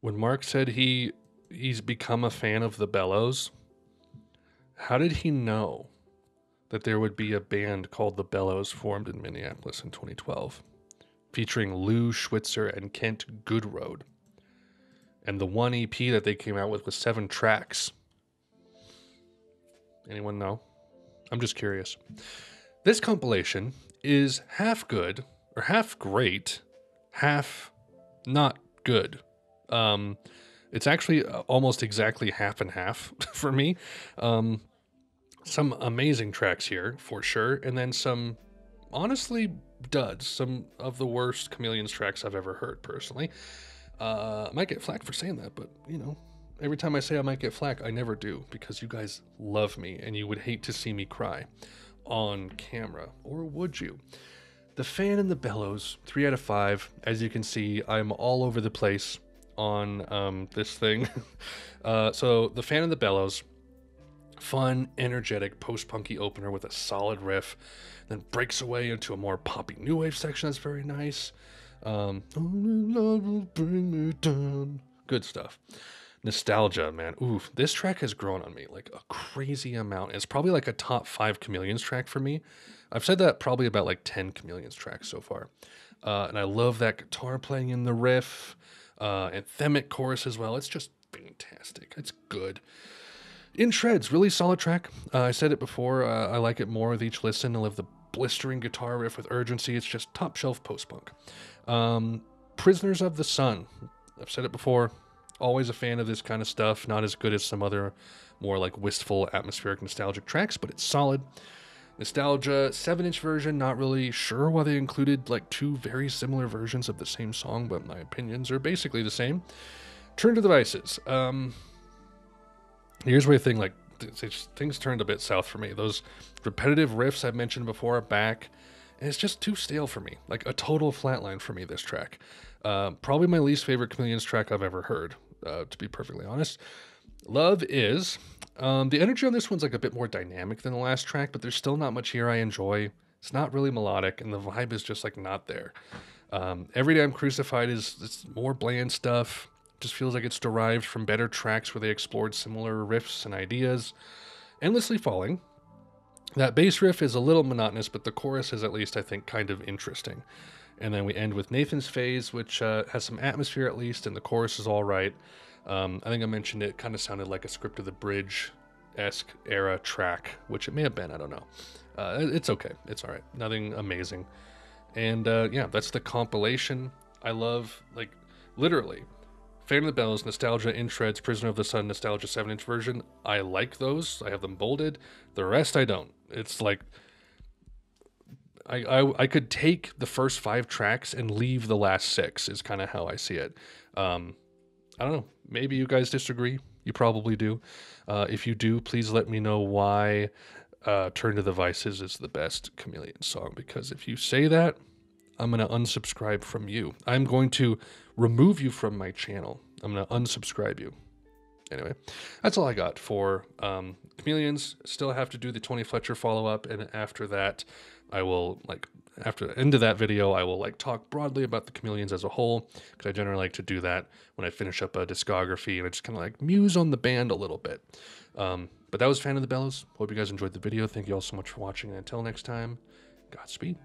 When Mark said he he's become a fan of the Bellows, how did he know that there would be a band called the Bellows formed in Minneapolis in 2012, featuring Lou Schwitzer and Kent Goodroad? And the one EP that they came out with was seven tracks. Anyone know? I'm just curious. This compilation is half good or half great, half not good. Um, it's actually uh, almost exactly half and half for me. Um, some amazing tracks here for sure, and then some honestly duds. Some of the worst Chameleons tracks I've ever heard personally. Uh, I might get flack for saying that, but you know, every time I say I might get flack, I never do because you guys love me and you would hate to see me cry on camera, or would you? The fan and the bellows, three out of five. As you can see, I'm all over the place on um, this thing. uh, so the fan and the bellows, fun, energetic, post-punky opener with a solid riff, then breaks away into a more poppy new wave section that's very nice. Um, good stuff. Nostalgia, man. Oof, this track has grown on me like a crazy amount. It's probably like a top five Chameleons track for me. I've said that probably about like 10 Chameleons tracks so far. Uh, and I love that guitar playing in the riff, uh, anthemic chorus as well. It's just fantastic. It's good. In Shreds, really solid track. Uh, I said it before. Uh, I like it more with each listen. I love the blistering guitar riff with urgency. It's just top shelf post punk. Um, Prisoners of the Sun. I've said it before. Always a fan of this kind of stuff. Not as good as some other more like wistful, atmospheric, nostalgic tracks, but it's solid. Nostalgia 7 inch version, not really sure why they included like two very similar versions of the same song, but my opinions are basically the same. Turn to the Vices. Um, here's where thing like things turned a bit south for me. Those repetitive riffs I've mentioned before are back, and it's just too stale for me. Like a total flatline for me, this track. Uh, probably my least favorite Chameleons track I've ever heard, uh, to be perfectly honest. Love is. Um, the energy on this one's like a bit more dynamic than the last track, but there's still not much here I enjoy. It's not really melodic, and the vibe is just like not there. Um, Every Day I'm Crucified is it's more bland stuff. Just feels like it's derived from better tracks where they explored similar riffs and ideas. Endlessly Falling. That bass riff is a little monotonous, but the chorus is at least, I think, kind of interesting. And then we end with Nathan's Phase, which uh, has some atmosphere at least, and the chorus is all right. Um, I think I mentioned it kind of sounded like a script of the bridge esque era track, which it may have been. I don't know. Uh, it's okay. It's all right. Nothing amazing. And uh, yeah, that's the compilation. I love, like, literally, Fan of the Bells, Nostalgia in Shreds, Prisoner of the Sun, Nostalgia 7 inch version. I like those. I have them bolded. The rest I don't. It's like. I, I, I could take the first five tracks and leave the last six is kind of how I see it. Um, I don't know. Maybe you guys disagree. You probably do. Uh, if you do, please let me know why uh, Turn to the Vices is the best Chameleon song. Because if you say that, I'm going to unsubscribe from you. I'm going to remove you from my channel. I'm going to unsubscribe you. Anyway, that's all I got for um, Chameleons. Still have to do the Tony Fletcher follow up. And after that, I will like after the end of that video, I will like talk broadly about the Chameleons as a whole because I generally like to do that when I finish up a discography and I just kind of like muse on the band a little bit. Um, but that was Fan of the Bellows. Hope you guys enjoyed the video. Thank you all so much for watching. And until next time, Godspeed.